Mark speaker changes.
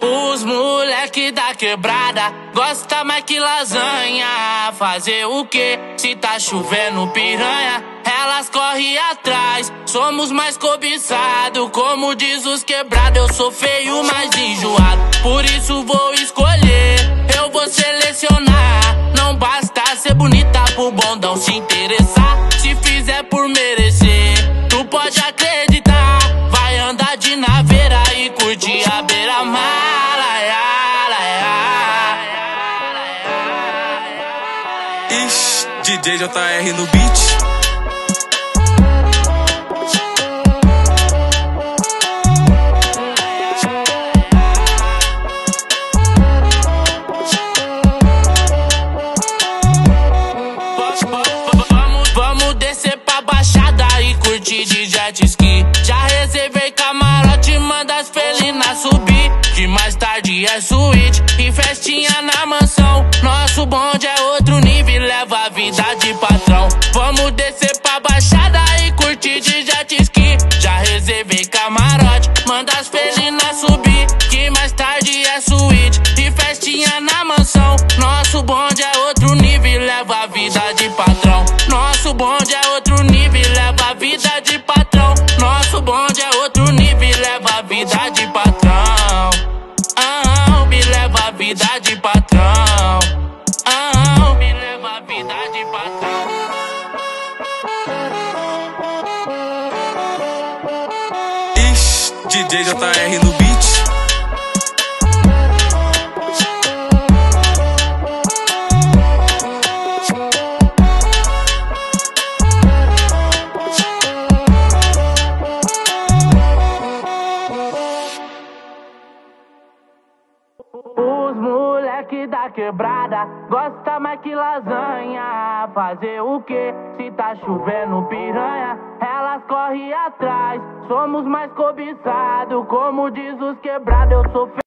Speaker 1: Os moleque da quebrada gosta mais que lasanha. Fazer o que? Se tá chovendo piranha, elas correm atrás. Somos mais cobiçados, como diz os quebrados. Eu sou feio, mais enjoado. Por isso vou escolher, eu vou selecionar. Não basta ser bonita pro bondão se interessar. Se fizer por merecer, e curtir a beira-mar.
Speaker 2: DJ JR no beat.
Speaker 1: Tarde é suíte e festinha na mansão. Nosso bonde é outro nível, leva a vida de patrão. Vamos descer pra baixada e curtir de jet ski. Já reservei camarote, manda as felinas subir. Que mais tarde é suíte e festinha na mansão. Nosso bonde é outro nível, leva a vida de patrão. Nosso bonde é outro nível, leva a vida de patrão. Nosso bonde é outro nível, leva a vida de patrão. Patrão. Ah, me leva a vida de patrão.
Speaker 2: Ixi, DJ JR no beat.
Speaker 1: Os moleque da quebrada gosta mais que lasanha. Fazer o que? Se tá chovendo piranha, elas correm atrás. Somos mais cobiçados, como diz os quebrados. Eu sou.